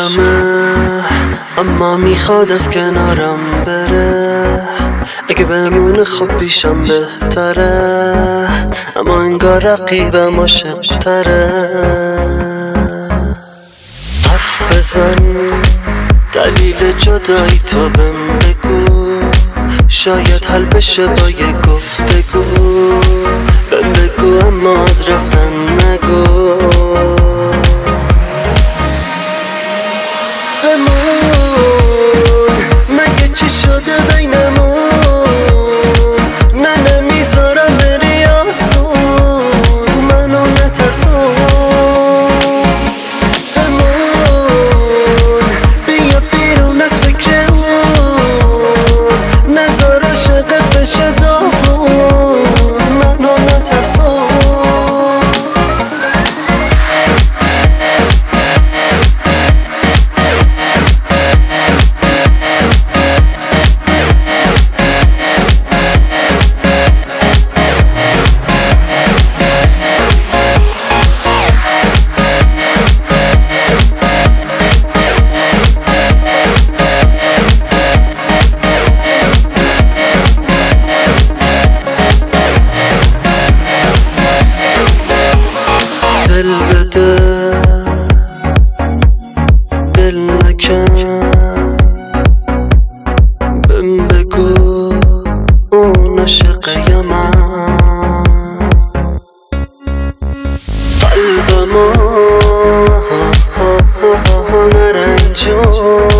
عشقمه اما می‌خواد از کنارم بره. اگه بمونه خب پیشم بهتره. اما انگار رقیبم تره حرف بزن. دلیل جدایی تو بهم بگو. شاید حل بشه با یه گفتگو. بهم بگو اما از رفتن دل بده دل نکن بم بگو اون عشق من قلبمو نرنجون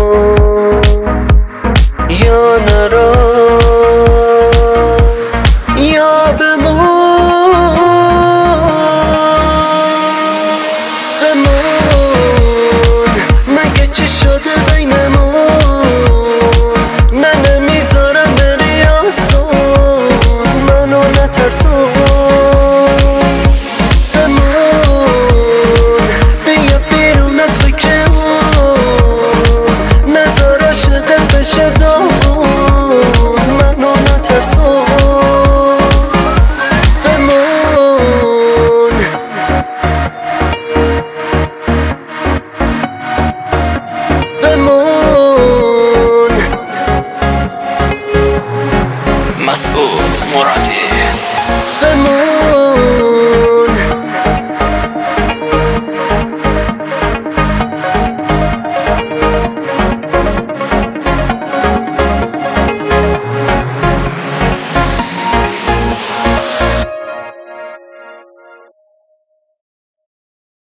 oh.